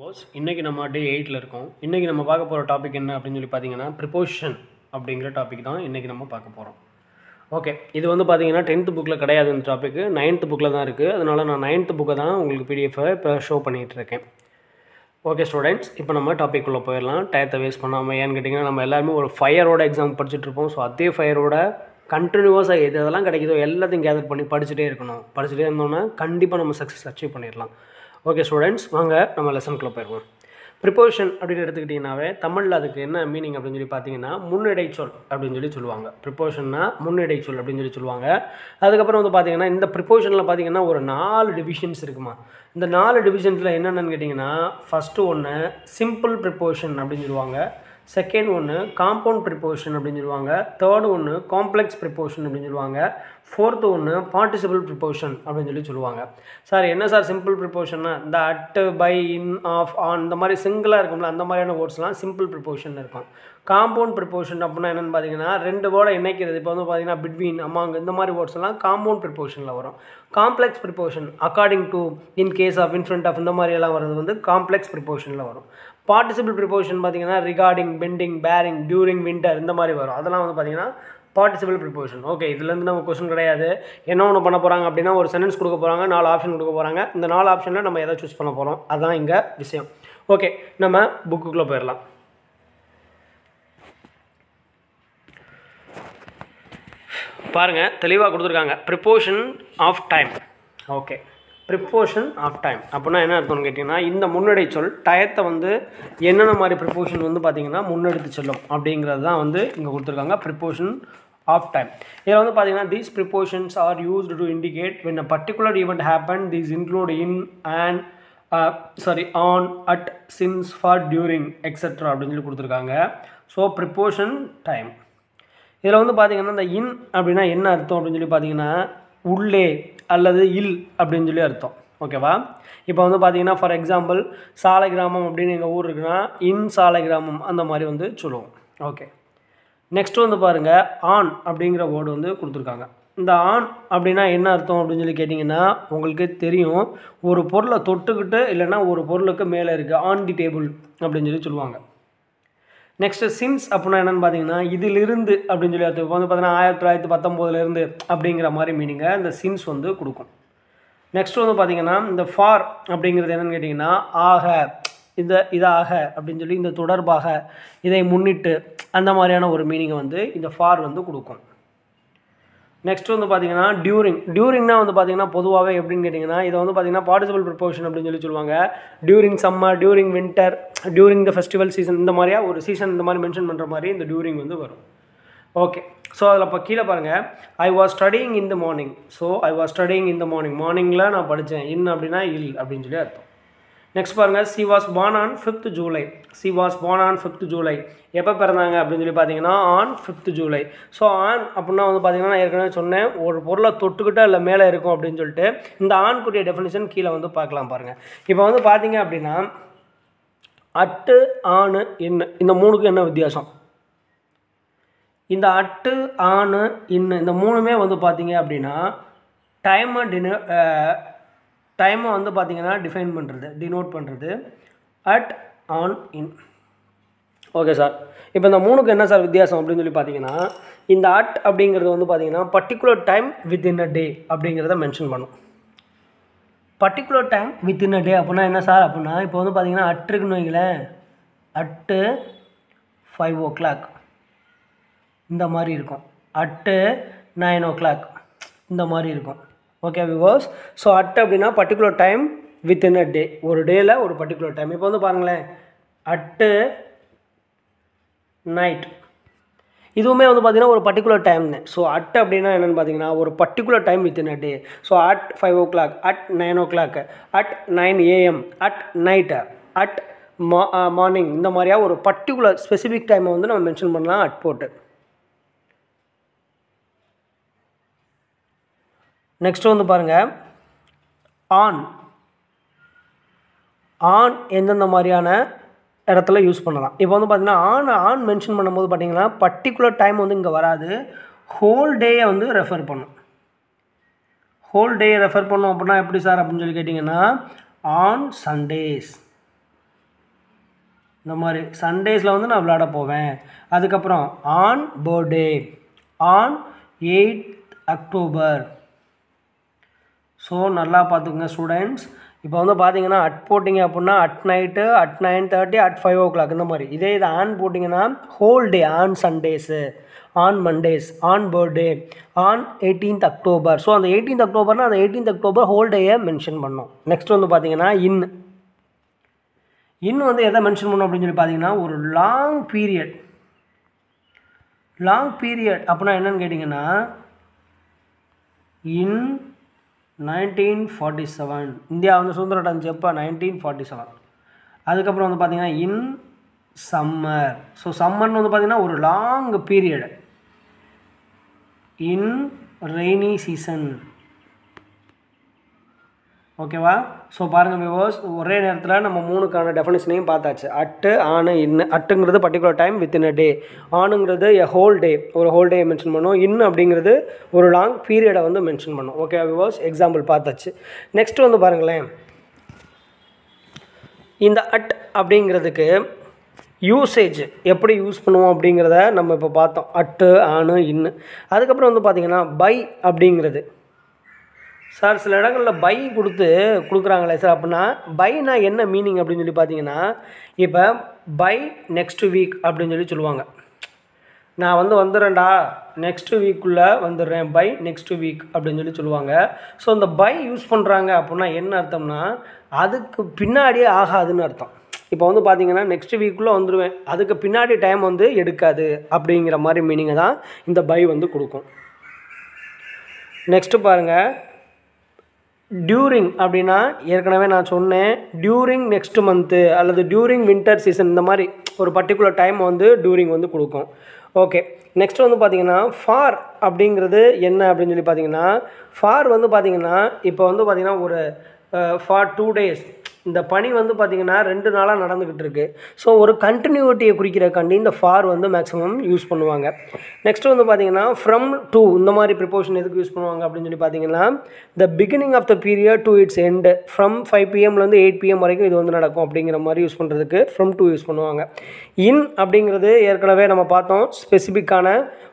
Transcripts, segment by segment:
Was இன்றைக்கி நம்ம டே எயிட்டில் இருக்கோம். இன்றைக்கி நம்ம பார்க்க போகிற டாபிக் என்ன அப்படின்னு சொல்லி பார்த்தீங்கன்னா ப்ரிப்போஷன் அப்படிங்கிற டாபிக் தான் இன்றைக்கி நம்ம பார்க்க போகிறோம் ஓகே இது வந்து பார்த்தீங்கன்னா டென்த்து புக்கில் கிடையாது இந்த டாப்பிக்கு நைன்த்து புக்கில் தான் இருக்குது அதனால் நான் நைன்த்து புக்கை தான் உங்களுக்கு பிடிஎஃபை இப்போ ஷோ பண்ணிகிட்ருக்கேன் ஓகே ஸ்டூடெண்ட்ஸ் இப்போ நம்ம டாபிக் உள்ளே போயிடலாம். டயத்தை வேஸ்ட் பண்ணாமல் ஏன்னு கேட்டிங்கன்னா நம்ம எல்லாருமே ஒரு ஃபயரோட எக்ஸாம் படிச்சுட்டு இருப்போம். ஸோ அதே ஃபயரோட கண்டினியூவஸாக எது எதெல்லாம் கிடைக்குதோ எல்லாத்தையும் கேதர் பண்ணி படிச்சுட்டே இருக்கணும். படிச்சுட்டே இருந்தோன்னா கண்டிப்பாக நம்ம சக்ஸஸ் அச்சீவ் பண்ணிடலாம். ஓகே ஸ்டூடெண்ட்ஸ் வாங்க நம்ம லெசனுக்குள்ளே போயிடுவோம். ப்ரிப்போஷன் அப்படின்னு எடுத்துக்கிட்டிங்கனாவே தமிழில் அதுக்கு என்ன மீனிங் அப்படின்னு சொல்லி பார்த்தீங்கன்னா முன்னிடைச்சொல் அப்படின்னு சொல்லி சொல்லுவாங்க. ப்ரிப்போஷன்னா முன்னிடைச்சொல் அப்படின்னு சொல்லி சொல்லுவாங்க. அதுக்கப்புறம் வந்து பார்த்தீங்கன்னா இந்த ப்ரிப்போஷனில் பார்த்தீங்கன்னா ஒரு நாலு டிவிஷன்ஸ் இருக்குமா? இந்த நாலு டிவிஷன்ஸில் என்னென்னு கேட்டிங்கன்னா ஃபஸ்ட்டு ஒன்று சிம்பிள் ப்ரிப்போஷன் அப்படின்னு சொல்லுவாங்க. செகண்ட் ஒன்று காம்பவுண்ட் ப்ரிப்போஷன் அப்படின்னு சொல்லுவாங்க. தேர்டு ஒன்று காம்ப்ளெக்ஸ் ப்ரிப்போஷன் அப்படின்னு சொல்லுவாங்க. ஃபோர்த்து ஒன்று பார்ட்டிசிபிள் ப்ரிப்போஷன் அப்படின்னு சொல்லி சொல்லுவாங்க. சார் என்ன சார் சிம்பிள் ப்ரிப்போஷன்னா இந்த at by in of on இந்த மாதிரி சிங்கிளாக இருக்கும்ல அந்த மாதிரியான வேர்ட்ஸ்லாம் சிம்பிள் ப்ரிப்போஷன் இருக்கும். காம்பவுண்ட் ப்ரிப்போஷன் அப்படின்னா என்னென்னு பார்த்தீங்கன்னா ரெண்டு வேர்டை இணைக்கிறது. இப்போ வந்து பார்த்தீங்கன்னா பிட்வீன் அமாங் இந்த மாதிரி வேர்ட்ஸ் எல்லாம் காம்பவுண்ட் ப்ரிப்போஷனில் வரும். Complex preposition according to in case of in front of இந்த மாதிரி எல்லாம் வர்றது வந்து காம்ப்ளெக்ஸ் ப்ரிப்போஷனில் வரும். பார்ட்டிசிபிள் ப்ரிப்போஷன் பார்த்தீங்கன்னா regarding pending bearing during winter இந்த மாதிரி வரும். அதெல்லாம் வந்து பார்த்தீங்கன்னா பார்ட்டிசிபிள் ப்ரிப்போஷன் ஓகே இதுலேருந்து நம்ம கொஸ்டின் கிடையாது. என்ன ஒன்று பண்ண போகிறாங்க அப்படின்னா ஒரு சென்டென்ஸ் கொடுக்க போகிறாங்க நாலு ஆப்ஷன் கொடுக்க போகிறாங்க இந்த நாலு ஆப்ஷனில் நம்ம எதை சூஸ் பண்ண போகிறோம் அதுதான் இங்கே விஷயம். ஓகே நம்ம புக்குக்குள்ளே போயிடலாம் பாருங்கள் தெளிவாக கொடுத்துருக்காங்க. Preposition of time okay preposition of time அப்படின்னா என்ன அர்த்தம்னு கேட்டிங்கன்னா இந்த முன்னடை சொல் டயத்தை வந்து என்னென்ன மாதிரி ப்ரிப்போஷன் வந்து பார்த்திங்கன்னா முன்னெடுத்து செல்லும் அப்படிங்கிறது தான் வந்து இங்கே கொடுத்துருக்காங்க ப்ரிப்போஷன் ஆஃப் டைம் இதில் வந்து பார்த்தீங்கன்னா these prepositions are used to indicate when a particular event happen these include in and sorry on at since for during extra அப்படின்னு சொல்லி கொடுத்துருக்காங்க. ஸோ ப்ரிப்போஷன் டைம் இதில் வந்து பார்த்தீங்கன்னா இந்த இன் அப்படின்னா என்ன அர்த்தம் அப்படின்னு சொல்லி பார்த்தீங்கன்னா உள்ளே அல்லது இல் அப்படின்னு சொல்லி அர்த்தம். ஓகேவா இப்போ வந்து பார்த்தீங்கன்னா ஃபார் எக்ஸாம்பிள் சாலை கிராமம் அப்படின்னு எங்கள் ஊர் இருக்குன்னா இன் சாலை கிராமம் அந்த மாதிரி வந்து சொல்லுவோம். ஓகே நெக்ஸ்ட் வந்து பாருங்கள் ஆன் அப்படிங்கிற வேர்டு வந்து கொடுத்துருக்காங்க. இந்த ஆன் அப்படின்னா என்ன அர்த்தம் அப்படின்னு சொல்லி கேட்டிங்கன்னா உங்களுக்கு தெரியும் ஒரு பொருளை தொட்டுக்கிட்டு இல்லைன்னா ஒரு பொருளுக்கு மேலே இருக்குது ஆன் தி டேபிள் அப்படின்னு சொல்லி சொல்லுவாங்க. நெக்ஸ்ட்டு சின்ஸ் அப்படின்னா என்னென்னு பார்த்தீங்கன்னா இதிலிருந்து அப்படின்னு சொல்லி அது இப்போ வந்து பார்த்தீங்கன்னா ஆயிரத்தி தொள்ளாயிரத்தி பத்தொம்போதுலேருந்து அப்படிங்கிற மாதிரி மீனிங்கை இந்த சின்ஸ் வந்து கொடுக்கும். நெக்ஸ்ட் வந்து பார்த்தீங்கன்னா இந்த ஃபார் அப்படிங்கிறது என்னென்னு கேட்டிங்கன்னா ஆக இந்த இதாக அப்படின்னு சொல்லி இந்த தொடர்பாக இதை முன்னிட்டு அந்த மாதிரியான ஒரு மீனிங்கை வந்து இந்த ஃபார் வந்து கொடுக்கும். நெக்ஸ்ட் வந்து பார்த்தீங்கன்னா டியூரிங் டியூரிங்னா வந்து பார்த்தீங்கன்னா பொதுவாகவே எப்படின்னு கேட்டிங்கன்னா இதை வந்து பார்த்தீங்கன்னா பார்ட்டிசிபல் ப்ரிப்போஷன் அப்படின்னு சொல்லி சொல்லுவாங்க. During summer during winter during the festival season இந்த மாதிரியா ஒரு சீசன் இந்த மாதிரி மென்ஷன் பண்ணுற மாதிரி இந்த டியூரிங் வந்து வரும். ஓகே ஸோ அதில் இப்போ கீழே பாருங்கள் I was studying in the morning so I was studying in the morning மார்னிங்கில் நான் படித்தேன் இன் அப்படின்னா இல் அப்படின்னு சொல்லி அர்த்தம். நெக்ஸ்ட் பாருங்கள் she was born on fifth July she was born on fifth July எப்போ பிறந்தாங்க அப்படின்னு சொல்லி பார்த்தீங்கன்னா on fifth July so on அப்படின்னா வந்து பார்த்தீங்கன்னா நான் ஏற்கனவே சொன்னேன் ஒரு பொருளை தொட்டுக்கிட்டா இல்லை மேலே இருக்கும் அப்படின்னு சொல்லிட்டு இந்த ஆண்குரிய டெஃபினிஷன் கீழே வந்து பார்க்கலாம் பாருங்கள் இப்போ வந்து பார்த்தீங்க அப்படின்னா அட்டு ஆணு என்ன இந்த மூணுக்கு என்ன வித்தியாசம்? இந்த அட்டு ஆணு இன்னு இந்த மூணுமே வந்து பார்த்தீங்க அப்படின்னா டைமை டினோ டைமை வந்து பார்த்திங்கன்னா டிஃபைன் பண்ணுறது டினோட் பண்ணுறது at on in okay sir இப்போ இந்த மூணுக்கு என்ன சார் வித்தியாசம் அப்படின்னு சொல்லி பார்த்தீங்கன்னா இந்த அட் அப்படிங்கிறது வந்து பார்த்திங்கன்னா particular time within a day அப்படிங்கிறத மென்ஷன் பண்ணும். Particular time within a day அப்படின்னா என்ன சார் அப்படின்னா இப்போ வந்து பார்த்திங்கன்னா அட் இருக்குன்னு வைங்களேன். அட்டு ஃபைவ் ஓ கிளாக் இந்த மாதிரி இருக்கும். அட்டு நைன் ஓ கிளாக் இந்த மாதிரி இருக்கும். ஓகே விவர்ஸ் ஸோ அட் அப்படின்னா particular time within a day ஒரு டேயில் ஒரு பர்டிகுலர் டைம் இப்போ வந்து பாருங்களேன். அட்டு நைட் இதுவுமே வந்து பார்த்திங்கன்னா ஒரு பர்டிகுலர் டைம் தான் ஸோ அட் அப்படின்னா என்னென்னு பார்த்தீங்கன்னா ஒரு particular time with in a day so at five o'clock at nine o'clock at nine AM at night at ma morning இந்த மாதிரியா ஒரு பர்டிகுலர் ஸ்பெசிஃபிக் டைமை வந்து நம்ம மென்ஷன் பண்ணலாம் அட் போட்டு நெக்ஸ்ட் வந்து பாருங்கள் ஆன் ஆன் எந்தெந்த மாதிரியான இடத்துல யூஸ் பண்ணலாம். இப்போ வந்து பார்த்தீங்கன்னா ஆன் ஆன் மென்ஷன் பண்ணும்போது பார்த்தீங்கன்னா பர்டிகுலர் டைம் வந்து இங்கே வராது. ஹோல் டேயை வந்து ரெஃபர் பண்ணும். ஹோல் டே ரெஃபர் பண்ணோம் அப்படின்னா எப்படி சார் அப்படின்னு சொல்லி கேட்டிங்கன்னா ஆன் சண்டேஸ் இந்த மாதிரி சண்டேஸில் வந்து நான் விளையாட போவேன். அதுக்கப்புறம் on birthday on eight October so நல்லா பார்த்துக்குங்க ஸ்டூடெண்ட்ஸ் இப்போ வந்து பார்த்தீங்கன்னா அட் போட்டிங்க அப்படின்னா at night at nine thirty at five o'clock இந்த மாதிரி. இதே இது ஆன் போட்டிங்கன்னா whole day on Sundays on Mondays on birthday on eighteenth October so அந்த எயிட்டீன்த் அக்டோபர்னால் அந்த எயிட்டீன்த் அக்டோபர் ஹோல் டேயை மென்ஷன் பண்ணோம். நெக்ஸ்ட் வந்து பார்த்தீங்கன்னா இன் இன்னும் வந்து எதை மென்ஷன் பண்ணோம் அப்படின்னு சொல்லி பார்த்தீங்கன்னா ஒரு லாங் பீரியட் லாங் பீரியட் அப்படின்னா என்னன்னு கேட்டிங்கன்னா in nineteen forty seven. India வந்து சுதந்திரம் அடைஞ்சு எப்போ நைன்டீன் ஃபார்ட்டி செவன். அதுக்கப்புறம் வந்து பார்த்திங்கன்னா இன் சம்மர் ஸோ சம்மர்னு வந்து பார்த்திங்கன்னா ஒரு long period in rainy season ஓகேவா? ஸோ பாருங்கள் விவோஸ் ஒரே நேரத்தில் நம்ம மூணுக்கான டெஃபினேஷனையும் பார்த்தாச்சு. At on in. அட்டுங்கிறது particular time within a day ஆணுங்கிறது a whole day ஒரு ஹோல் டே மென்ஷன் பண்ணோம் இன்னு அப்படிங்கிறது ஒரு லாங் பீரியடை வந்து மென்ஷன் பண்ணோம் ஓகே விவோஸ் எக்ஸாம்பிள் பார்த்தாச்சு. நெக்ஸ்ட் வந்து பாருங்களேன். இந்த அட் அப்படிங்கிறதுக்கு யூசேஜ் எப்படி யூஸ் பண்ணுவோம் அப்படிங்கிறத நம்ம இப்போ பார்த்தோம். அட்டு ஆணு இன்னு. அதுக்கப்புறம் வந்து பார்த்திங்கன்னா பை அப்படிங்கிறது. சார் சில இடங்களில் பை கொடுத்து கொடுக்குறாங்களே சார். அப்படின்னா பைனா என்ன மீனிங் அப்படின்னு சொல்லி பார்த்தீங்கன்னா இப்போ பை நெக்ஸ்ட் வீக் அப்படின்னு சொல்லி சொல்லுவாங்க. நான் வந்து வந்துடுறேன்டா நெக்ஸ்ட் வீக்குள்ளே வந்துடுறேன் பை நெக்ஸ்ட் வீக் அப்படின்னு சொல்லி சொல்லுவாங்க. ஸோ இந்த பை யூஸ் பண்ணுறாங்க அப்படின்னா என்ன அர்த்தம்னா அதுக்கு பின்னாடியே ஆகாதுன்னு அர்த்தம். இப்போ வந்து பார்த்தீங்கன்னா நெக்ஸ்ட் வீக்குள்ளே வந்துடுவேன். அதுக்கு பின்னாடி டைம் வந்து எடுக்காது அப்படிங்கிற மாதிரி மீனிங்கை தான் இந்த பை வந்து கொடுக்கும். நெக்ஸ்ட்டு பாருங்கள் டியூரிங் அப்படின்னா ஏற்கனவே நான் சொன்னேன் டியூரிங் நெக்ஸ்ட் மந்த்து அல்லது டியூரிங் வின்டர் சீசன் இந்த மாதிரி ஒரு பர்டிகுலர் டைம் வந்து டியூரிங் வந்து கொடுக்கும். ஓகே நெக்ஸ்ட் வந்து பார்த்தீங்கன்னா ஃபார் அப்படிங்கிறது என்ன அப்படின்னு சொல்லி பார்த்தீங்கன்னா ஃபார் வந்து பார்த்தீங்கன்னா இப்போ வந்து பார்த்தீங்கன்னா ஒரு ஃபார் டூ டேஸ் இந்த பனி வந்து பார்த்திங்கன்னா ரெண்டு நாளாக நடந்துக்கிட்டு இருக்கு. ஸோ ஒரு கண்டினியூட்டியை குறிக்கிறக்காண்டி இந்த ஃபார் வந்து மேக்ஸிமம் யூஸ் பண்ணுவாங்க. நெக்ஸ்ட் வந்து பார்த்திங்கன்னா ஃப்ரம் டு இந்த மாதிரி ப்ரிப்போஷன் எதுக்கு யூஸ் பண்ணுவாங்க அப்படின்னு சொல்லி பார்த்தீங்கன்னா the beginning of the period to its end from five பிஎம்லேருந்து eight PM வரைக்கும் இது வந்து நடக்கும் அப்படிங்கிற மாதிரி யூஸ் பண்ணுறதுக்கு ஃப்ரம் டூ யூஸ் பண்ணுவாங்க. இன் அப்படிங்கிறது ஏற்கனவே நம்ம பார்த்தோம் ஸ்பெசிஃபிக்கான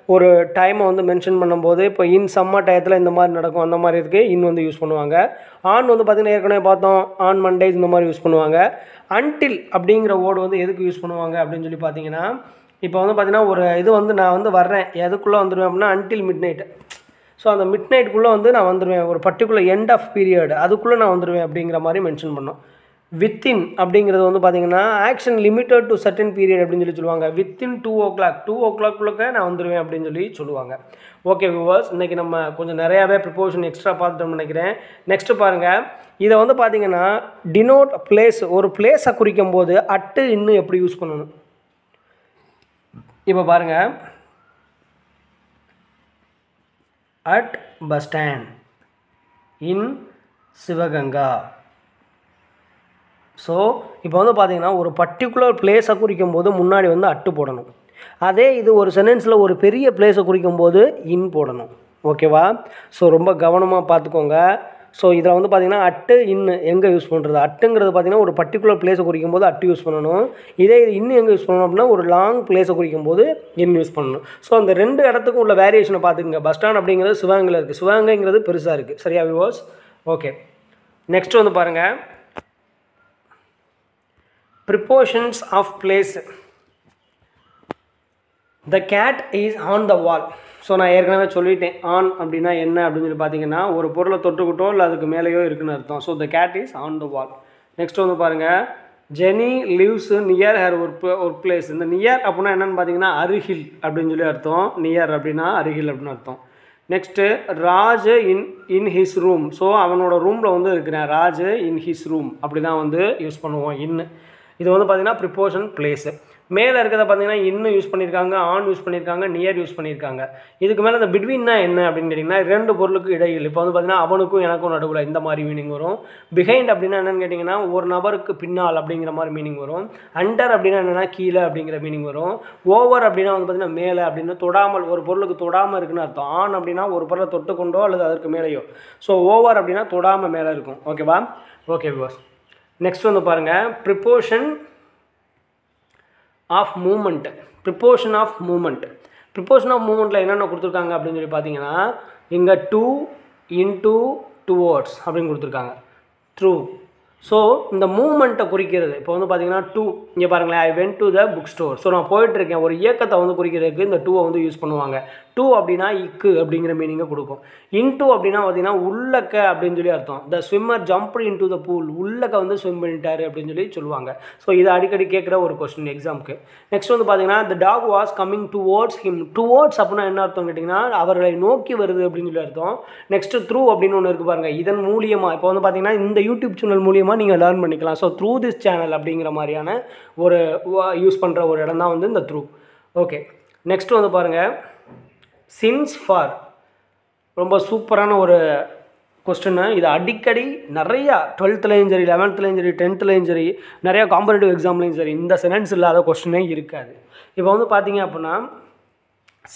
ஒரு டைமை வந்து மென்ஷன் பண்ணும்போது இப்போ இன் சம்மர் டயத்தில் இந்த மாதிரி நடக்கும் அந்த மாதிரி இருக்குது இன் வந்து யூஸ் பண்ணுவாங்க. ஆன் வந்து பார்த்திங்கன்னா ஏற்கனவே பார்த்தோம். ஆன் மண்டேஸ் இந்த மாதிரி யூஸ் பண்ணுவாங்க. அன்டில் அப்படிங்கிற வேர்டு வந்து எதுக்கு யூஸ் பண்ணுவாங்க அப்படின்னு சொல்லி பார்த்தீங்கன்னா இப்போ வந்து பார்த்திங்கன்னா ஒரு இது வந்து நான் வந்து வர்றேன். எதுக்குள்ளே வந்துடுவேன் அப்படின்னா அன்டில் மிட் நைட்டு ஸோ அந்த மிட் நைட்டுக்குள்ளே வந்து நான் வந்துடுவேன் ஒரு பர்டிகுலர் எண்ட் ஆஃப் பீரியட் அதுக்குள்ளே நான் வந்துடுவேன் அப்படிங்கிற மாதிரி மென்ஷன் பண்ணோம். வித்தின் அப்படிங்கிறது வந்து பார்த்தீங்கன்னா action limited to certain period அப்படின்னு சொல்லி சொல்லுவாங்க. Within two o'clock two ஓ கிளாக்குள்ளே நான் வந்துடுவேன் அப்படின்னு சொல்லி சொல்லுவாங்க. ஓகே வியூவர்ஸ் இன்றைக்கி நம்ம கொஞ்சம் நிறையாவே ப்ரிப்போஷன் எக்ஸ்ட்ரா பார்த்துட்டோம்னு நினைக்கிறேன். நெக்ஸ்ட்டு பாருங்கள் இதை வந்து பார்த்தீங்கன்னா டினோட் பிளேஸ் ஒரு பிளேஸை குறிக்கும் போது அட்டு இன்னும் எப்படி யூஸ் பண்ணணும்? இப்போ பாருங்கள் at bus stand in Sivaganga. So இப்போ வந்து பார்த்தீங்கன்னா ஒரு பர்டிகுலர் பிளேஸை குறிக்கும் போது முன்னாடி வந்து அட்டு போடணும். அதே இது ஒரு சென்டென்ஸில் ஒரு பெரிய பிளேஸை குறிக்கும் போது இன் போடணும் ஓகேவா ஸோ ரொம்ப கவனமாக பார்த்துக்கோங்க ஸோ இதில் வந்து பார்த்திங்கன்னா அட்டு இன்னு எங்கே யூஸ் பண்ணுறது அட்டுங்கிறது பார்த்தீங்கன்னா ஒரு பர்டிகுலர் பிளேஸை குறிக்கும் போது அட்டு யூஸ் பண்ணணும். இதே இது இன்னும் எங்கே யூஸ் பண்ணணும் அப்படின்னா ஒரு லாங் பிளேஸை குறிக்கும் போது இன் யூஸ் பண்ணணும். ஸோ அந்த ரெண்டு இடத்துக்கும் உள்ள வேரியேஷனை பார்த்துக்குங்க பஸ் ஸ்டாண்ட் அப்படிங்கிறது சிவகங்கையில் இருக்குது சிவகங்கைங்கிறது பெருசாக இருக்குது சரியா விவோஸ் ஓகே நெக்ஸ்ட் வந்து பாருங்கள் prepositions of place the cat is on the wall so நான் ஏற்கனவே சொல்லிட்டேன். ஆன் அப்படின்னா என்ன அப்படின்னு சொல்லி பார்த்தீங்கன்னா ஒரு பொருளை தொட்டுக்கிட்டோ இல்லை அதுக்கு மேலேயோ இருக்குன்னு அர்த்தம். So the cat is on the wall next வந்து பாருங்கள் Jenny lives near her work work place இந்த நியர் அப்படின்னா என்னென்னு பார்த்தீங்கன்னா அருகில் அப்படின்னு சொல்லி அர்த்தம். நியர் அப்படின்னா அருகில் அப்படின்னு அர்த்தம். Next Raj in in his room so அவனோட ரூமில் வந்து இருக்கிறேன். ராஜ் இன் ஹிஸ் ரூம் அப்படி தான் வந்து யூஸ் பண்ணுவோம். இன்னு. இது வந்து பார்த்திங்கன்னா ப்ரிப்போஷன் பிளேஸு மேலே இருக்கிறத பார்த்தீங்கன்னா இன்னும் யூஸ் பண்ணியிருக்காங்க ஆன் யூஸ் பண்ணியிருக்காங்க நியர் யூஸ் பண்ணியிருக்காங்க இதுக்கு மேலே இந்த பிட்வீன்னா என்ன அப்படின்னு கேட்டிங்கன்னா ரெண்டு பொருளுக்கு இடையில். இப்போ வந்து பார்த்தீங்கன்னா அவனுக்கும் எனக்கும் நடுவில் இந்த மாதிரி மீனிங் வரும். பிஹைண்ட் அப்படின்னா என்னென்னு கேட்டிங்கன்னா ஒரு நபருக்கு பின்னால் அப்படிங்கிற மாதிரி மீனிங் வரும். அண்டர் அப்படின்னா என்னென்னா கீழே அப்படிங்கிற மீனிங் வரும். ஓவர் அப்படின்னா வந்து பார்த்திங்கன்னா மேலே அப்படின்னு தொடாமல் ஒரு பொருளுக்கு தொடாமல் இருக்குன்னு அர்த்தம். ஆன் அப்படின்னா ஒரு பொருளை தொட்டுக்கொண்டோ அல்லது அதற்கு மேலேயோ. ஸோ ஓவர் அப்படின்னா தொடாமல் மேலே இருக்கும். ஓகேவா ஓகே பாஸ் நெக்ஸ்ட் வந்து பாருங்கள் preposition of movement preposition of movement proportion ஆஃப் மூமெண்ட்டில் என்னென்ன கொடுத்துருக்காங்க அப்படின்னு சொல்லி பார்த்தீங்கன்னா இங்கே டூ இன்டூ டுவோர்ட்ஸ் அப்படின்னு கொடுத்துருக்காங்க. ட்ரூ ஸோ இந்த மூமெண்ட்டை குறிக்கிறது. இப்போ வந்து பார்த்தீங்கன்னா டூ இங்கே பாருங்களேன். I went to the book store so நான் போயிட்டுருக்கேன் ஒரு இயக்கத்தை வந்து குறிக்கிறதுக்கு இந்த டூவை வந்து யூஸ் பண்ணுவாங்க. டூ அப்படின்னா இக்கு அப்படிங்கிற மீனிங்கை கொடுக்கும். இன்டூ அப்படின்னா பார்த்தீங்கன்னா உள்ளக்க அப்படின்னு சொல்லி அர்த்தம். The swimmer jump into the pool உள்ளக்க வந்து ஸ்விம் பண்ணிட்டாரு அப்படின்னு சொல்லி சொல்லுவாங்க. ஸோ இதை அடிக்கடி கேட்குற ஒரு கொஸ்டின் எக்ஸாமுக்கு நெக்ஸ்ட் வந்து பார்த்தீங்கன்னா the dog was coming towards him towards அப்படின்னா என்ன அர்த்தம் கேட்டிங்கன்னா அவர்களை நோக்கி வருது அப்படின்னு சொல்லி அர்த்தம். நெக்ஸ்ட் த்ரூ அப்படின்னு ஒன்று இருக்குது பாருங்கள் இதன் மூலியமாக இப்போ வந்து பார்த்தீங்கன்னா இந்த யூடியூப் சேனல் மூலியமாக நீங்கள் லேர்ன் பண்ணிக்கலாம். ஸோ த்ரூ திஸ் சேனல் அப்படிங்கிற மாதிரியான ஒரு யூஸ் பண்ணுற ஒரு இடம் தான் வந்து இந்த த்ரூ ஓகே நெக்ஸ்ட் வந்து பாருங்கள் சின்ஸ் ஃபார் ரொம்ப சூப்பரான ஒரு கொஸ்டின்னு இது அடிக்கடி நிறையா டுவெல்த்துலேயும் சரி லெவன்த்துலேயும் சரி டென்த்துலேயும் சரி நிறையா காம்படிட்டிவ் எக்ஸாம்லேயும் சரி இந்த சென்டென்ஸ் இல்லாத கொஸ்டினே இருக்காது. இப்போ வந்து பார்த்தீங்க அப்படின்னா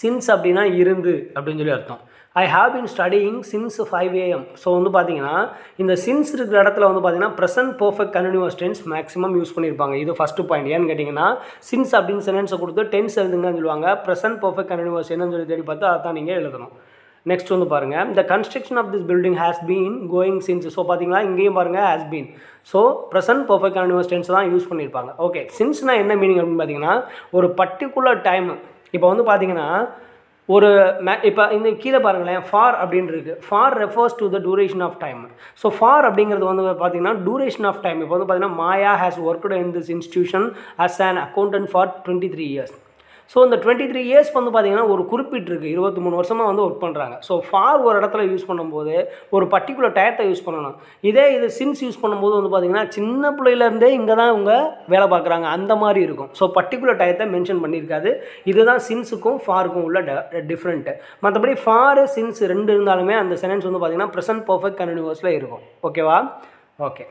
சின்ஸ் அப்படின்னா இருந்து அப்படின்னு சொல்லி அர்த்தம். I have been studying since five AM so வந்து பார்த்தீங்கன்னா இந்த சின்ஸ் இருக்கிற இடத்துல வந்து பார்த்தீங்கன்னா present perfect continuous tense maximum use பண்ணியிருப்பாங்க இது ஃபஸ்ட்டு பாயிண்ட் ஏன்னு கேட்டிங்கன்னா சின்ஸ் அப்படின்னு சென்டென்ஸை கொடுத்து டென்ஸ் எழுதுங்கன்னு சொல்லுவாங்க. ப்ரெசன்ட் பர்ஃபெக்ட் கண்டினியூஸ் என்னன்னு சொல்லி தேடி பார்த்து அதை தான் நீங்கள் எழுதணும். நெக்ஸ்ட் வந்து பாருங்கள் the construction of this building has been going since so பார்த்தீங்களா இங்கேயும் பாருங்கள் has been so present perfect continuous tense தான் யூஸ் பண்ணியிருப்பாங்க ஓகே சின்ஸ்னால் என்ன மீனிங் அப்படின்னு பார்த்தீங்கன்னா ஒரு பர்டிகுலர் டைம் இப்போ வந்து பார்த்தீங்கன்னா ஒரு மே இப்போ இந்த கீழே பாருங்களேன் ஃபார் அப்படின்னு இருக்குது for refers to the duration of time so for அப்படிங்கிறது வந்து பார்த்தீங்கன்னா டூரேஷன் ஆஃப் டைம் இப்போ வந்து பார்த்தீங்கன்னா Maya has worked in this institution as an accountant for twenty three years so இந்த டுவெண்ட்டி த்ரீ இயர்ஸ் வந்து பார்த்தீங்கன்னா ஒரு குறிப்பிட்டிருக்கு. இருபத்தி மூணு வருஷமாக வந்து ஒர்க் பண்ணுறாங்க ஸோ ஃபார் ஒரு இடத்துல யூஸ் பண்ணும்போது ஒரு பர்டிகுலர் டயத்தை யூஸ் பண்ணணும். இதே இது சின்ஸ் யூஸ் பண்ணும்போது வந்து பார்த்தீங்கன்னா சின்ன பிள்ளையிலேருந்தே இங்கே தான் இவங்க வேலை பார்க்குறாங்க அந்த மாதிரி இருக்கும். ஸோ பர்டிகுலர் டயத்தை மென்ஷன் பண்ணியிருக்காது. இதுதான் சின்ஸுக்கும் ஃபாருக்கும் உள்ள டிஃப்ரெண்ட்டு மற்றபடி ஃபாரு சின்ஸ் ரெண்டு இருந்தாலுமே அந்த சென்டென்ஸ் வந்து பார்த்தீங்கன்னா ப்ரெசன்ட் பர்ஃபெக்ட் கண்டினியூஸில் இருக்கும். ஓகேவா ஓகே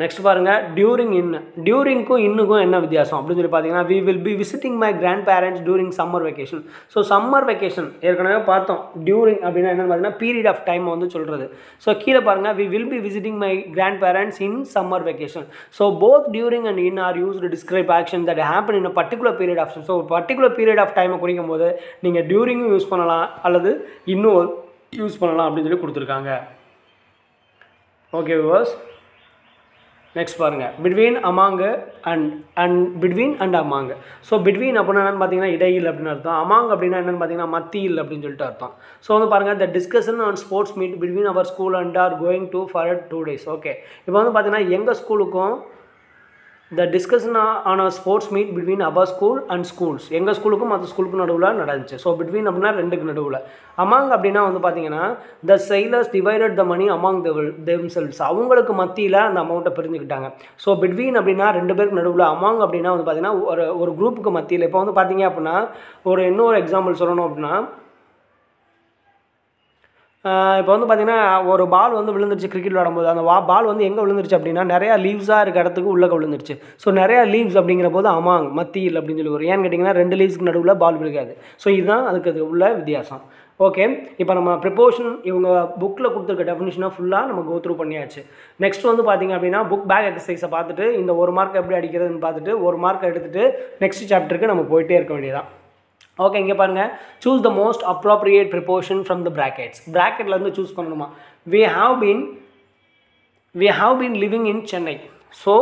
நெக்ஸ்ட் பாருங்கள் டியூரிங் இன் டியூரிங்க்கும் இன்னுக்கும் என்ன வித்தியாசம்? அப்படின்னு சொல்லி பார்த்தீங்கன்னா we will be visiting my grandparents during summer vacation so summer vacation ஏற்கனவே பார்த்தோம். டியூரிங் அப்படின்னா என்னென்னு பார்த்தீங்கன்னா பீரியட் ஆஃப் டைம் வந்து சொல்கிறது ஸோ கீழே பாருங்கள் we will be visiting my grandparents in summer vacation so both during and in are use describe action that happen in a particular period of so particular period of டைமை குறிக்கும் போது நீங்கள் டியூரிங்கும் use பண்ணலாம் அல்லது இன்னும் use பண்ணலாம் அப்படின்னு சொல்லி கொடுத்துருக்காங்க. ஓகே விவாஸ் நெக்ஸ்ட் பாருங்கள் between among and and between and among so between அப்படின்னா என்னென்னு பார்த்தீங்கன்னா இடையில் அப்படின்னு அர்த்தம். அமாங் அப்படின்னா என்னென்னு பார்த்தீங்கன்னா மத்தியில் அப்படின்னு சொல்லிட்டு அர்த்தம். ஸோ வந்து பாருங்கள் the discussion on sports meet between our school and are going to for two days okay இப்போ வந்து பார்த்தீங்கன்னா எங்கள் ஸ்கூலுக்கும் the discussion on a sports meet between our school and schools எங்கள் ஸ்கூலுக்கும் மற்ற ஸ்கூலுக்கும் நடுவில் நடந்துச்சு. ஸோ பிட்வீன் அப்படின்னா ரெண்டுக்கு நடுவில். அமாங் அப்படின்னா வந்து பார்த்தீங்கன்னா the sailors divided the money among themselves அவங்களுக்கு மத்தியில் அந்த அமௌண்ட்டை பிரிஞ்சுக்கிட்டாங்க. ஸோ பிட்வீன் அப்படின்னா ரெண்டு பேருக்கு நடுவில். அமாங் அப்படின்னா வந்து பார்த்தீங்கன்னா ஒரு ஒரு குரூப்புக்கு மத்தியில். இப்போ வந்து பார்த்தீங்க அப்படின்னா ஒரு இன்னொரு எக்ஸாம்பிள் சொல்லணும் அப்படின்னா இப்போ வந்து பார்த்தீங்கன்னா ஒரு பால் வந்து விழுந்துருச்சு கிரிக்கெட் விளாடும்போது அந்த வா பால் வந்து எங்கே விழுந்துருச்சு அப்படின்னா நிறையா லீவ்ஸாக இருக்க இடத்துக்கு உள்ளே விழுந்துருச்சு. ஸோ நிறையா லீவ்ஸ் அப்படிங்கிற போது அமாங் மத்தியில் அப்படின்னு சொல்லி வரும் ஏன்னு கேட்டிங்கன்னா ரெண்டு லீவ்ஸ்க்கு நடுவில் பால் விழுகாது. ஸோ இதுதான் அதுக்கு அது உள்ள வித்தியாசம். ஓகே இப்போ நம்ம ப்ரிப்போஷன் இவங்க புக்கில் கொடுத்துருக்க டெஃபினிஷனாக ஃபுல்லாக நம்ம கோ த்ரூ பண்ணியாச்சு. நெக்ஸ்ட் வந்து பார்த்திங்க அப்படின்னா புக் பேக் எக்ஸசைஸை பார்த்துட்டு இந்த ஒரு மார்க் எப்படி அடிக்கிறதுன்னு பார்த்துட்டு ஒரு மார்க் எடுத்துகிட்டு நெக்ஸ்ட் சாப்டருக்கு நம்ம போயிட்டே இருக்க வேண்டியதான் ஓகே இங்கே பாருங்கள் choose the most appropriate preposition from the brackets ப்ராக்கெட்லேருந்து choose பண்ணணுமா? We have been we have been living in Chennai so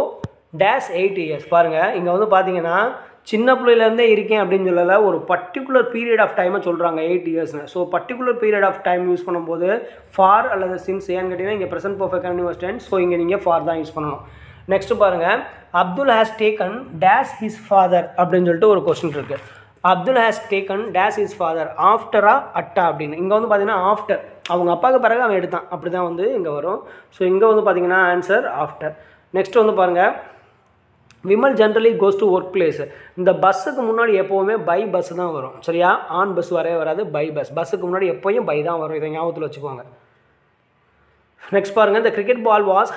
days eight years பாருங்கள் இங்கே வந்து பார்த்தீங்கன்னா சின்ன பிள்ளையிலேருந்தே இருக்கேன் அப்படின்னு சொல்லலை ஒரு பர்டிகுலர் பீரியட் ஆஃப் டைமை சொல்கிறாங்க eight இயர்ஸ்னு so particular period of time use பண்ணும்போது ஃபார் அல்லது சின்ஸ் ஏன்னு கேட்டிங்கன்னா இங்கே present perfect continuous tense so இங்கே நீங்கள் ஃபார் தான் யூஸ் பண்ணணும். நெக்ஸ்ட் பாருங்கள் Abdul has taken days his father அப்படின்னு சொல்லிட்டு ஒரு கொஸ்டின் இருக்குது Abdul has taken days is father ஆஃப்டரா அட்டா அப்படின்னு. இங்கே வந்து பார்த்தீங்கன்னா ஆஃப்டர். அவங்க அப்பாவுக்கு பிறகு அவன் எடுத்தான். அப்படி தான் வந்து இங்கே வரும். ஸோ இங்கே வந்து பார்த்தீங்கன்னா ஆன்சர் ஆஃப்டர். நெக்ஸ்ட் வந்து பாருங்கள் Vimal generally goes to work place இந்த பஸ்ஸுக்கு முன்னாடி எப்போவுமே பை பஸ் தான் வரும். சரியா? ஆன் பஸ் வரவே வராது பை பஸ் பஸ்ஸுக்கு முன்னாடி எப்போயும் பை தான் வரும். இதை ஞாபகத்தில் வச்சுக்கோங்க. நெக்ஸ்ட் பாருங்கள் இந்த cricket ball was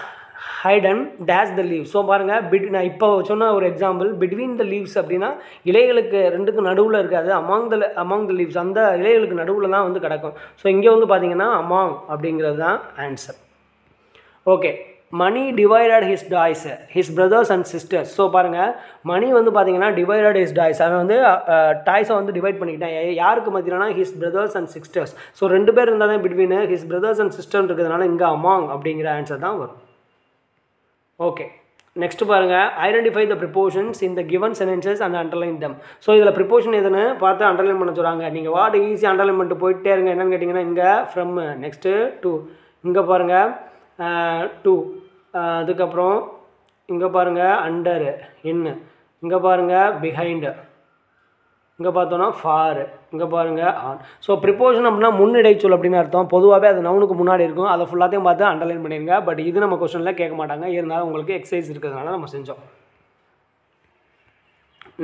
hidden days the leave so பாருங்கள் பிட் நான் இப்போ சொன்ன ஒரு எக்ஸாம்பிள் பிட்வீன் த லீவ்ஸ் அப்படின்னா இலைகளுக்கு ரெண்டுக்கு நடுவில் இருக்காது. Among the among the leaves அந்த இலைகளுக்கு நடுவில் தான் வந்து கிடக்கும். ஸோ இங்கே வந்து பார்த்தீங்கன்னா அமாங் அப்படிங்கிறது தான் answer okay Mani divided his toys his brothers and sisters so பாருங்கள் மணி வந்து பார்த்தீங்கன்னா டிவைடட் ஹிஸ் டாய்ஸ் அவன் வந்து டாய்ஸை வந்து டிவைட் பண்ணிக்கிட்டான். யாருக்கு மத்தியிலனா his brothers and sisters so ரெண்டு பேர் இருந்தால் தான் பிட்வீன் ஹிஸ் பிரதர்ஸ் அண்ட் சிஸ்டர்ன்றதுனால இருக்கிறதுனால இங்கே அமாங் அப்படிங்கிற ஆன்சர் தான் வரும். ஓகே நெக்ஸ்ட் பாருங்கள் ஐடென்டிஃபை த ப்ரிப்போஷன்ஸ் இந்த given sentences and underline them so இதில் ப்ரிப்போஷன் எதுன்னு பார்த்து அண்டர்லைன் பண்ண சொல்கிறாங்க நீங்கள் வார்டு ஈஸி அண்டர்லைன் பண்ணிட்டு போயிட்டே இருங்க. என்னன்னு கேட்டிங்கன்னா இங்கே ஃப்ரம் நெக்ஸ்ட்டு டூ இங்கே பாருங்கள் டூ அதுக்கப்புறம் இங்கே பாருங்கள் அண்டரு இன்னு இங்கே பாருங்கள் பிஹைண்டு இங்கே பார்த்தோன்னா ஃபார் இங்கே பாருங்கள் ஆன் ஸோ ப்ரிப்போஷன் அப்படின்னா முன்னிடைச்சொல் அப்படின்னு அர்த்தம். பொதுவாகவே அது நவுனுக்கு முன்னாடி இருக்கும். அதை ஃபுல்லாத்தையும் பார்த்து அண்டர்லைன் பண்ணிடுங்க பட் இது நம்ம கொஸ்டினில் கேட்க மாட்டாங்க. இருந்தாலும் உங்களுக்கு எக்ஸசைஸ் இருக்கிறதுனால நம்ம செஞ்சோம்.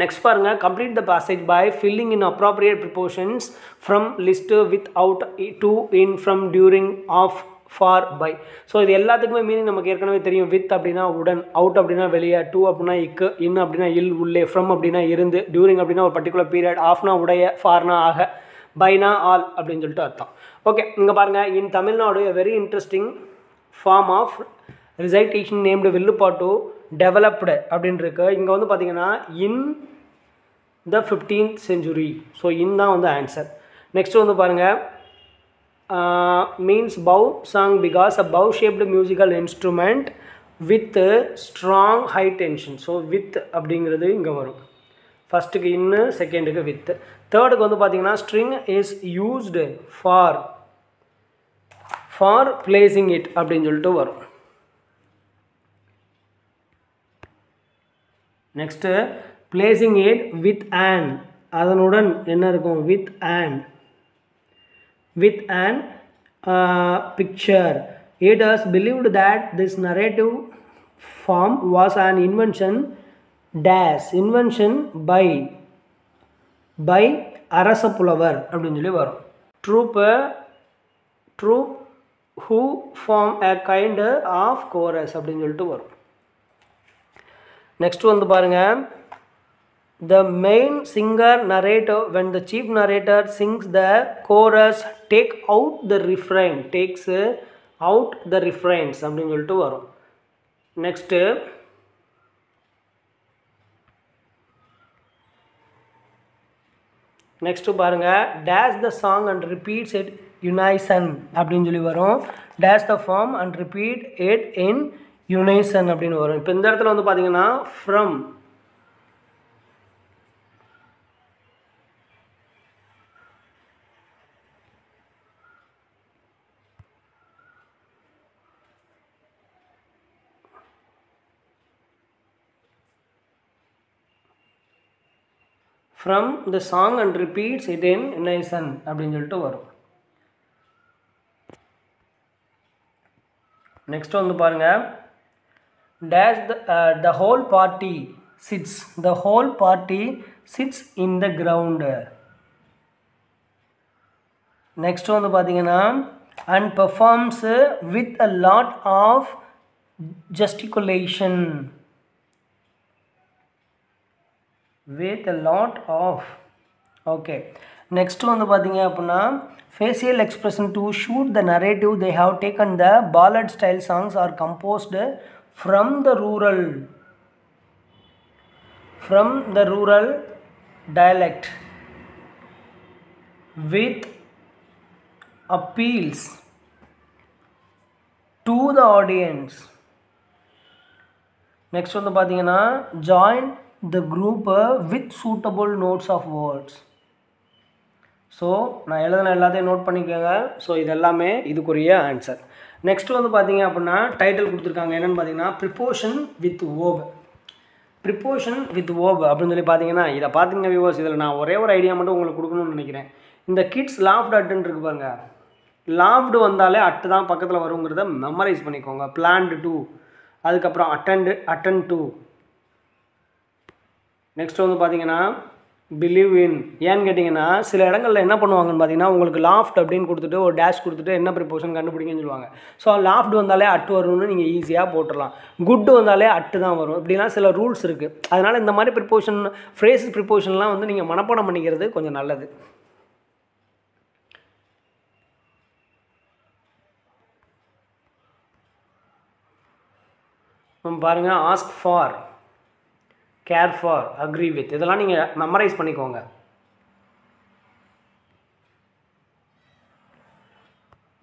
நெக்ஸ்ட் பாருங்க. Complete the passage by filling in appropriate prepositions from list with out to in from during of for by so இது எல்லாத்துக்குமே மீனிங் நமக்கு ஏற்கனவே தெரியும். வித் அப்படின்னா உடன் அவுட் அப்படின்னா வெளியே டூ அப்படின்னா இக்கு இன் அப்படின்னா இல் உள்ளே ஃப்ரம் அப்படின்னா இருந்து டியூரிங் அப்படின்னா ஒரு பர்டிகுலர் பீரியட் ஆஃப்னா உடைய ஃபார்னா ஆக பைனா ஆல் அப்படின்னு சொல்லிட்டு அர்த்தம். ஓகே இங்கே பாருங்கள் in Tamil Nadu a very interesting form of recitation named villuppattu developed அப்படின்ட்டுருக்கு இங்கே வந்து பார்த்தீங்கன்னா in the fifteenth century so in தான் வந்து ஆன்சர் நெக்ஸ்ட் வந்து பாருங்கள் means bow song because a bow shaped musical instrument with strong high tension so with அப்படிங்கிறது இங்கே வரும். ஃபஸ்ட்டுக்கு இன்னு செகண்டுக்கு வித் தேர்டுக்கு வந்து பார்த்தீங்கன்னா string is used for for placing it அப்படின்னு சொல்லிட்டு வரும். Next placing it with on அதனுடன் என்ன இருக்கும்? With on with an uh, picture. It is believed that this narrative form was an invention dash invention by by அரசப்புலவர் அப்படின்னு சொல்லி வரும் troupe troupe who form a kind of chorus அப்படின்னு சொல்லிட்டு வரும் next வந்து பாருங்கள் the main singer narrator when the chief narrator sings the chorus take out the refrain takes uh, out the refrains அப்படின்னு சொல்லிட்டு வரும். நெக்ஸ்ட்டு நெக்ஸ்ட்டு பாருங்கள் dash the song and repeats it unison அப்படின்னு சொல்லி வரும். Dash the form and repeat it in unison அப்படின்னு வரும். இப்போ இந்த இடத்துல வந்து பார்த்தீங்கன்னா from from the song and repeats it in unison அப்படின்னு சொல்லிட்டு வரும். நெக்ஸ்ட் வந்து பாருங்க. Dash the the whole party sits the whole party sits in the ground next வந்து பார்த்தீங்கன்னா and performs with a lot of gesticulation with a lot of. Okay next வந்து பார்த்தீங்க அப்படின்னா facial expression to suit the narrative they have taken the ballad style songs are composed from the rural from the rural dialect with appeals to the audience. Next வந்து பார்த்தீங்கன்னா join the group with suitable notes of words so நான் எழுதின எல்லாத்தையும் note பண்ணிக்கோங்க. So இது எல்லாமே இதுக்குரிய answer next வந்து பார்த்தீங்க அப்படின்னா டைட்டில் கொடுத்துருக்காங்க. என்னென்னு பார்த்தீங்கன்னா preposition with of preposition with of அப்படின்னு சொல்லி பார்த்தீங்கன்னா இதை பார்த்தீங்க வியூவர்ஸ் இதில் நான் ஒரே ஒரு ஐடியா மட்டும் உங்களுக்கு கொடுக்கணும்னு நினைக்கிறேன். இந்த கிட்ஸ் லாஃப்ட் அட்டுன்னு இருக்கு பாருங்க. லாஃப்டு வந்தாலே அட்டு தான் பக்கத்தில் வருங்கிறத மெமரைஸ் பண்ணிக்கோங்க. பிளான்டு டூ அதுக்கப்புறம் அட்டன்டு அட்டன் டூ நெக்ஸ்ட் வந்து பார்த்தீங்கன்னா பிலீவ் இன் ஏன்னு கேட்டிங்கன்னா சில இடங்களில் என்ன பண்ணுவாங்கன்னு பார்த்தீங்கன்னா உங்களுக்கு லாஃப்ட் அப்படின்னு கொடுத்துட்டு ஒரு டேஷ் கொடுத்துட்டு என்ன ப்ரிப்போஷன் கண்டுபிடிங்கன்னு சொல்லுவாங்க. ஸோ லாஃப்ட் வந்தாலே அட்டு வரும்னு நீங்கள் ஈஸியாக போட்டுடலாம். குட் வந்தாலே அட்டு தான் வரும். இப்படிலாம் சில ரூல்ஸ் இருக்குது அதனால் இந்த மாதிரி ப்ரிப்போஷன் ஃப்ரேஸ் ப்ரிப்போஷன்லாம் வந்து நீங்கள் மனப்பாடம் பண்ணிக்கிறது கொஞ்சம் நல்லது. பாருங்கள் ask for care for agree with இதெல்லாம் நீங்கள் மெமரைஸ் பண்ணிக்கோங்க.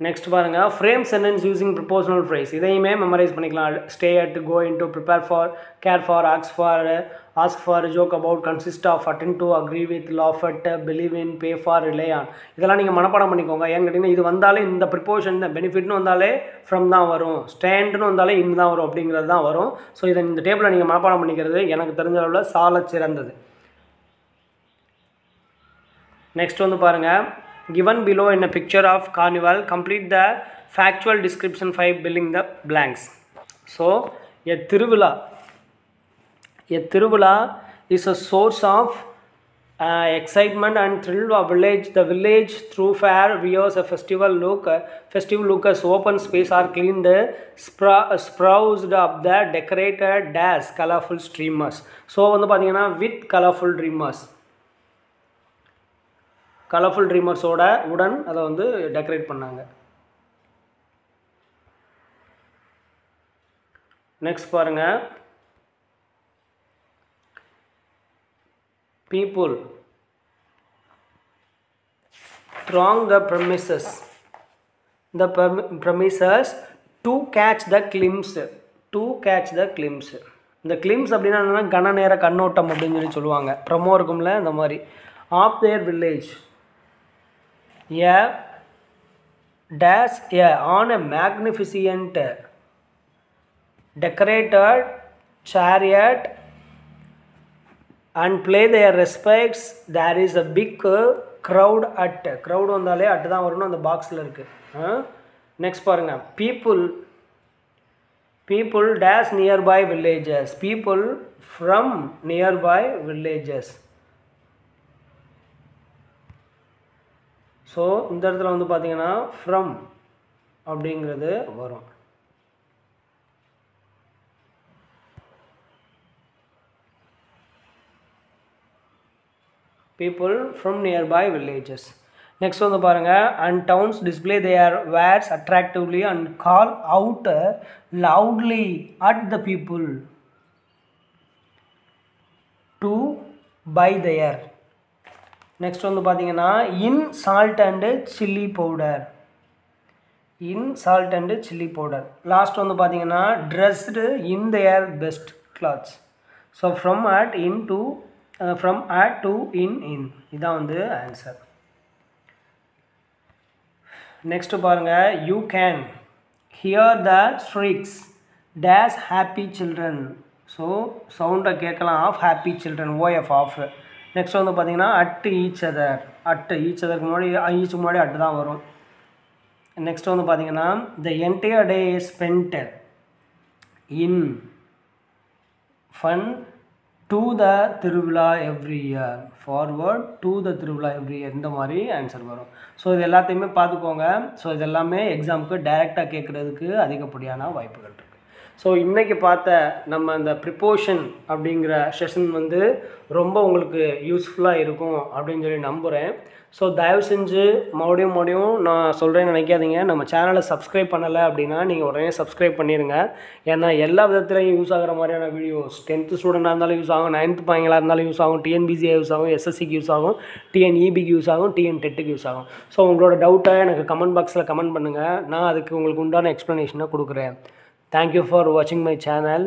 நெக்ஸ்ட் பாருங்கள் frame sentence using prepositional phrase இதையுமே மெமரைஸ் பண்ணிக்கலாம். Stay at go in to prepare for care for aux for ask for joke about consist of attend to agree with laugh at believe in pay for rely on இதெல்லாம் நீங்கள் மனப்பாடம் பண்ணிக்கோங்க. ஏன்னு கேட்டிங்கன்னா இது வந்தாலே இந்த ப்ரிப்போஷன் தான் பெனிஃபிட்னு வந்தாலே ஃப்ரம் தான் வரும். ஸ்டாண்ட்னு வந்தாலே இன் தான் வரும் அப்படிங்கிறது தான் வரும். ஸோ இதை இந்த டேபிளில் நீங்கள் மனப்பாடம் பண்ணிக்கிறது எனக்கு தெரிஞ்ச அளவில் சால சிறந்தது. நெக்ஸ்ட் வந்து பாருங்கள் given below in a picture of carnival complete the factual description 5 filling the blanks so a திருவிழா a திருவிழா is a source of uh, excitement and thrill of village the village through fair wears a festival look uh, festive look as open space are cleaned spra- sprouted up the decorated dash colorful streamers so வந்து பார்த்தீங்கன்னா with colorful dreamers colourful ட்ரீமர்ஸோட உடன் அதை வந்து decorate பண்ணாங்க. Next பாருங்க. People throng the premises. The perm- premises to catch the glimpse. To catch the glimpse. இந்த glimpse அப்படின்னா என்னென்னா கன நேர கண்ணோட்டம் அப்படின்னு சொல்லி சொல்லுவாங்க. ப்ரமோ இருக்கும்ல இந்த மாதிரி. Of their village a dash a on a magnificent decorated chariot and play their respects there is a big crowd at crowd வந்தாலே அட்டு தான் வரணும் அந்த பாக்ஸில் இருக்குது நெக்ஸ்ட் பாருங்கள் people people dash nearby villages people from nearby villages so இந்த இடத்துல வந்து பார்த்தீங்கன்னா ஃப்ரம் அப்படிங்கிறது வரும். People from nearby villages next வந்து பாருங்கள் and towns display their wares attractively and call out loudly at the people to buy their next வந்து பார்த்தீங்கன்னா in salt and chilli powder in salt and chilli powder last வந்து பார்த்தீங்கன்னா dressed in their best clothes so from at in to from at to in in இதான் வந்து answer next பாருங்கள் you can hear the shrieks dash happy children so சவுண்டை கேட்கலாம். Of happy children O F next வந்து பார்த்தீங்கன்னா at each other at each அதருக்கு முன்னாடி ஈச்சுக்கு முன்னாடி அட்டு தான் வரும். நெக்ஸ்ட் வந்து பார்த்தீங்கன்னா the entire day spend in fun to the thiruvizha every year forward to the thiruvizha every year இந்த மாதிரி ஆன்சர் வரும். ஸோ இது எல்லாத்தையுமே பார்த்துக்கோங்க. ஸோ இது எல்லாமே எக்ஸாமுக்கு டைரெக்டாக கேட்குறதுக்கு அதிகப்படியான வாய்ப்புகள். ஸோ இன்றைக்கி பார்த்த நம்ம அந்த ப்ரிப்போஷன் அப்படிங்கிற செஷன் வந்து ரொம்ப உங்களுக்கு யூஸ்ஃபுல்லாக இருக்கும் அப்படின்னு சொல்லி நம்புகிறேன் ஸோ தயவு செஞ்சு மறுபடியும் மறுபடியும் நான் சொல்கிறேன்னு நினைக்காதீங்க. நம்ம சேனலை சப்ஸ்கிரைப் பண்ணலை அப்படின்னா நீங்கள் உடனே சப்ஸ்கிரைப் பண்ணிடுங்க ஏன்னா எல்லா விதத்துலையும் யூஸ் ஆகிற மாதிரியான வீடியோஸ் டென்த்து ஸ்டூடெண்டாக இருந்தாலும் யூஸ் ஆகும் நைன்த்து பையங்களாக இருந்தாலும் யூஸ் ஆகும் டிஎன்பிசியாக யூஸ் ஆகும் எஸ்எஸ்சிக்கு யூஸ் ஆகும் டிஎன்இபிக்கு யூஸ் ஆகும் டிஎன் டெட்டுக்கு யூஸ் ஆகும். ஸோ உங்களோட டவுட்டை எனக்கு கமெண்ட் பாக்ஸில் கமெண்ட் பண்ணுங்கள் நான் அதுக்கு உங்களுக்கு உண்டான எக்ஸ்ப்ளனேஷனை கொடுக்குறேன். தேங்க்யூ ஃபார் வாட்சிங் மை சேனல்